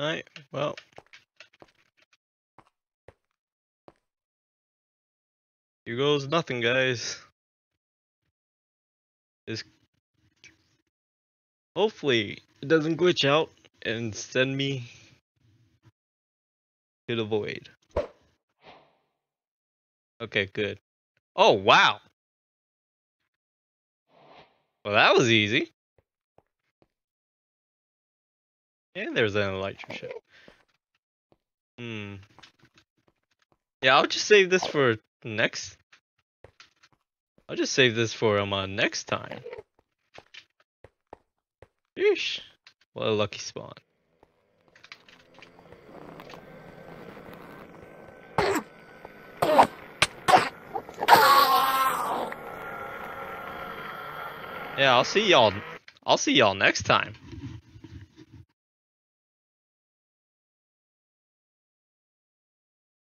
Alright, well. Here goes nothing, guys. This hopefully it doesn't glitch out and send me to the void. Okay, good. Oh wow. Well, that was easy. And there's an elytra ship. Hmm. Yeah, I'll just save this for next. I'll just save this for um uh, next time. Yeesh. What a lucky spawn. Yeah, I'll see y'all. I'll see y'all next time.